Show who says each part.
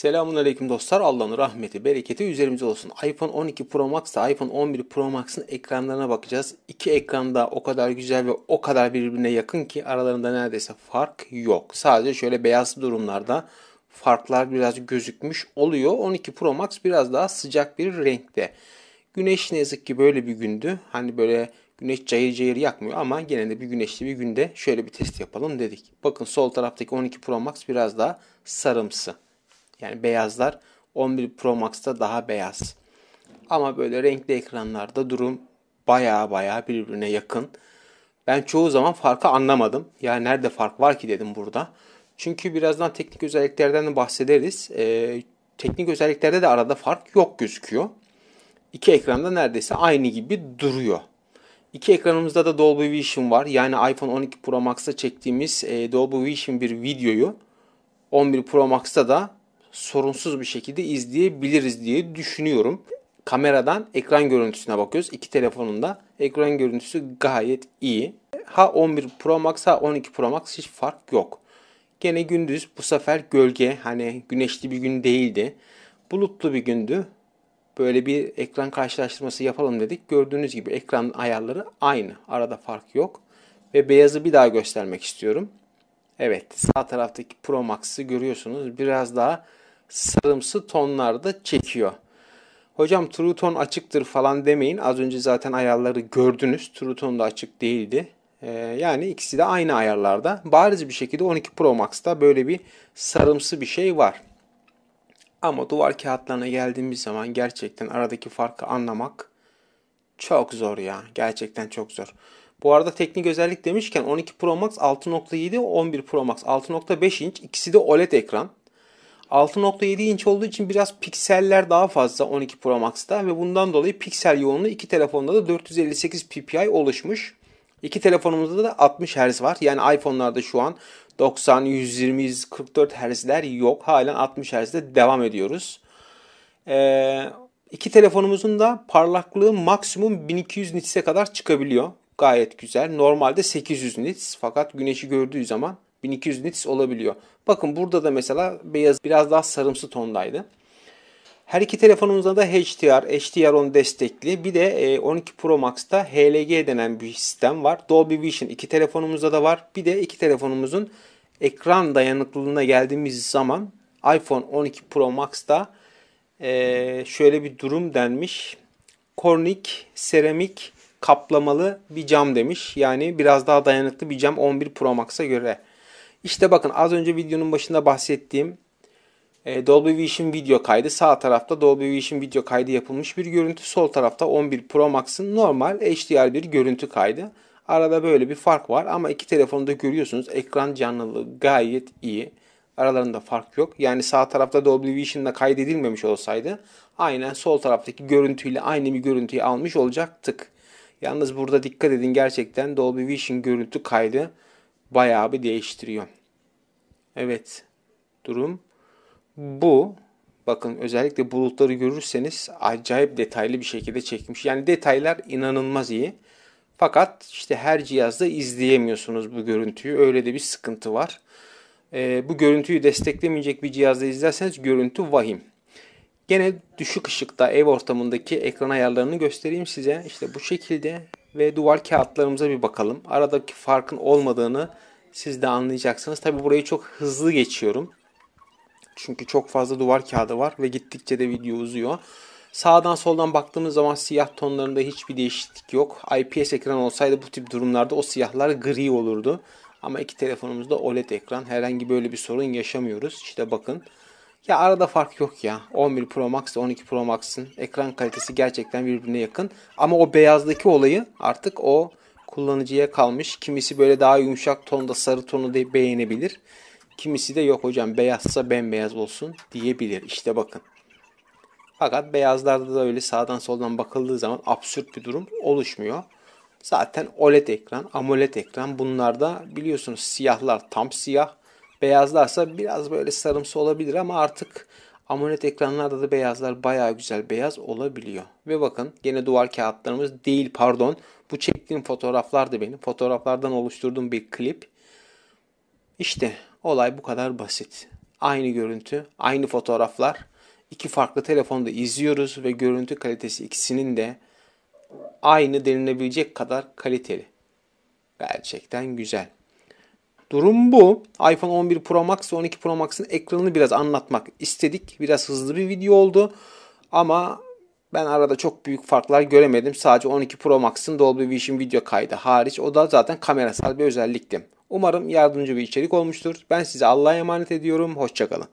Speaker 1: Selamun Aleyküm dostlar. Allah'ın rahmeti, bereketi üzerimize olsun. iPhone 12 Pro Max ile iPhone 11 Pro Max'ın ekranlarına bakacağız. İki ekranda o kadar güzel ve o kadar birbirine yakın ki aralarında neredeyse fark yok. Sadece şöyle beyaz durumlarda farklar biraz gözükmüş oluyor. 12 Pro Max biraz daha sıcak bir renkte. Güneş ne yazık ki böyle bir gündü. Hani böyle güneş cayır cayır yakmıyor ama gene de bir güneşli bir günde şöyle bir test yapalım dedik. Bakın sol taraftaki 12 Pro Max biraz daha sarımsı. Yani beyazlar 11 Pro Max'ta daha beyaz. Ama böyle renkli ekranlarda durum baya baya birbirine yakın. Ben çoğu zaman farkı anlamadım. Ya nerede fark var ki dedim burada. Çünkü birazdan teknik özelliklerden de bahsederiz. Ee, teknik özelliklerde de arada fark yok gözüküyor. İki ekranda neredeyse aynı gibi duruyor. İki ekranımızda da Dolby Vision var. Yani iPhone 12 Pro Max'ta çektiğimiz e, Dolby Vision bir videoyu 11 Pro Max'ta da sorunsuz bir şekilde izleyebiliriz diye düşünüyorum. Kameradan ekran görüntüsüne bakıyoruz. İki telefonunda ekran görüntüsü gayet iyi. Ha 11 Pro Max ha 12 Pro Max hiç fark yok. Gene gündüz bu sefer gölge hani güneşli bir gün değildi. Bulutlu bir gündü. Böyle bir ekran karşılaştırması yapalım dedik. Gördüğünüz gibi ekran ayarları aynı. Arada fark yok. Ve beyazı bir daha göstermek istiyorum. Evet sağ taraftaki Pro Max'ı görüyorsunuz. Biraz daha sarımsı tonlarda çekiyor. Hocam True Tone açıktır falan demeyin. Az önce zaten ayarları gördünüz. True Tone da açık değildi. Ee, yani ikisi de aynı ayarlarda. Bariz bir şekilde 12 Pro Max'ta böyle bir sarımsı bir şey var. Ama duvar kağıtlarına geldiğimiz zaman gerçekten aradaki farkı anlamak çok zor ya. Gerçekten çok zor. Bu arada teknik özellik demişken 12 Pro Max 6.7, 11 Pro Max 6.5 inç. İkisi de OLED ekran. 6.7 inç olduğu için biraz pikseller daha fazla 12 Pro Max'ta ve bundan dolayı piksel yoğunluğu iki telefonda da 458 ppi oluşmuş. İki telefonumuzda da 60 Hz var. Yani iPhone'larda şu an 90, 120, 144 Hz'ler yok. Halen 60 Hz'de devam ediyoruz. Ee, iki telefonumuzun da parlaklığı maksimum 1200 nits'e kadar çıkabiliyor. Gayet güzel. Normalde 800 nits fakat güneşi gördüğü zaman 1200 nits olabiliyor. Bakın burada da mesela beyaz biraz daha sarımsı tondaydı. Her iki telefonumuzda da HDR, HDR10 destekli. Bir de 12 e, Pro Max'ta HLG denen bir sistem var. Dolby Vision iki telefonumuzda da var. Bir de iki telefonumuzun ekran dayanıklılığına geldiğimiz zaman iPhone 12 Pro Max'ta e, şöyle bir durum denmiş. Kornik, seramik, kaplamalı bir cam demiş. Yani biraz daha dayanıklı bir cam 11 Pro Max'a göre. İşte bakın az önce videonun başında bahsettiğim e, Dolby Vision video kaydı. Sağ tarafta Dolby Vision video kaydı yapılmış bir görüntü. Sol tarafta 11 Pro Max'ın normal HDR bir görüntü kaydı. Arada böyle bir fark var ama iki telefonu da görüyorsunuz. Ekran canlılığı gayet iyi. Aralarında fark yok. Yani sağ tarafta Dolby Vision'da kaydedilmemiş olsaydı aynen sol taraftaki görüntüyle aynı bir görüntüyü almış olacaktık. Yalnız burada dikkat edin gerçekten Dolby Vision görüntü kaydı bayağı bir değiştiriyor. Evet. Durum bu. Bakın özellikle bulutları görürseniz acayip detaylı bir şekilde çekmiş. Yani detaylar inanılmaz iyi. Fakat işte her cihazda izleyemiyorsunuz bu görüntüyü. Öyle de bir sıkıntı var. Ee, bu görüntüyü desteklemeyecek bir cihazda izlerseniz görüntü vahim. Gene düşük ışıkta ev ortamındaki ekran ayarlarını göstereyim size. İşte bu şekilde ve duvar kağıtlarımıza bir bakalım. Aradaki farkın olmadığını siz de anlayacaksınız. Tabi burayı çok hızlı geçiyorum. Çünkü çok fazla duvar kağıdı var ve gittikçe de video uzuyor. Sağdan soldan baktığımız zaman siyah tonlarında hiçbir değişiklik yok. IPS ekran olsaydı bu tip durumlarda o siyahlar gri olurdu. Ama iki telefonumuzda OLED ekran. Herhangi böyle bir sorun yaşamıyoruz. İşte bakın. Ya arada fark yok ya. 11 Pro Max ile 12 Pro Max'ın ekran kalitesi gerçekten birbirine yakın. Ama o beyazdaki olayı artık o kullanıcıya kalmış. Kimisi böyle daha yumuşak tonda sarı tonu da beğenebilir. Kimisi de yok hocam beyazsa bembeyaz olsun diyebilir. İşte bakın. Fakat beyazlarda da öyle sağdan soldan bakıldığı zaman absürt bir durum oluşmuyor. Zaten OLED ekran, AMOLED ekran bunlarda biliyorsunuz siyahlar tam siyah. Beyazlarsa biraz böyle sarımsı olabilir ama artık AMOLED ekranlarda da beyazlar baya güzel beyaz olabiliyor. Ve bakın gene duvar kağıtlarımız değil pardon. Bu çektiğim fotoğraflar da benim. Fotoğraflardan oluşturduğum bir klip. İşte olay bu kadar basit. aynı görüntü, aynı fotoğraflar. İki farklı telefonda izliyoruz ve görüntü kalitesi ikisinin de aynı denilebilecek kadar kaliteli. Gerçekten güzel. Durum bu. iPhone 11 Pro Max ve 12 Pro Max'ın ekranını biraz anlatmak istedik. Biraz hızlı bir video oldu. Ama ben arada çok büyük farklar göremedim. Sadece 12 Pro Max'ın Dolby Vision video kaydı hariç. O da zaten kamerasal bir özellikti. Umarım yardımcı bir içerik olmuştur. Ben size Allah'a emanet ediyorum. Hoşçakalın.